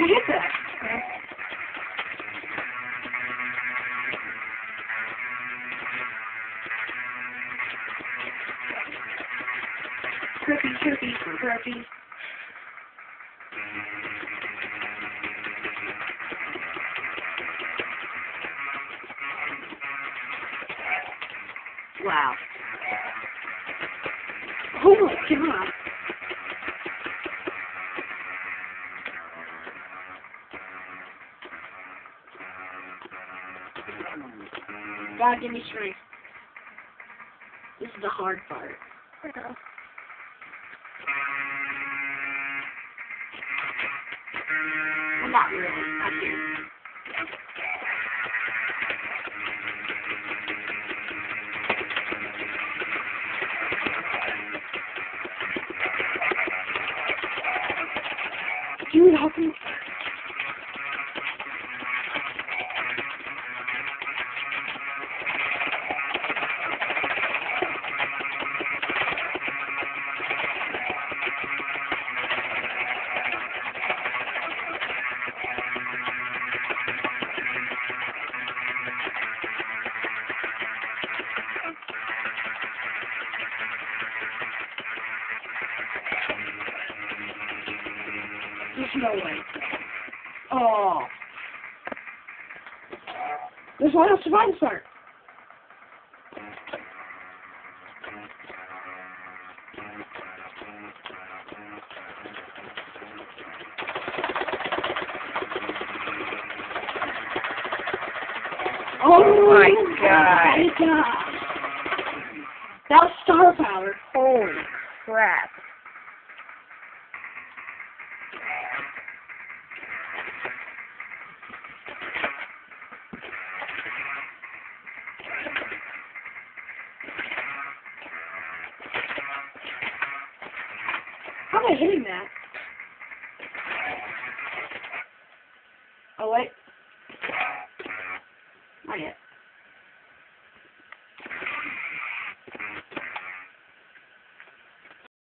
You did that. Okay. Crippy, crippy. Wow. Oh my god. God, give me strength. This is the hard part. Well, not really. Not here. Dude, how can There's no way. Oh. There's one else survival start. Oh my my god. That was star power. Holy crap. How am I hitting that? Oh, wait. Not yet.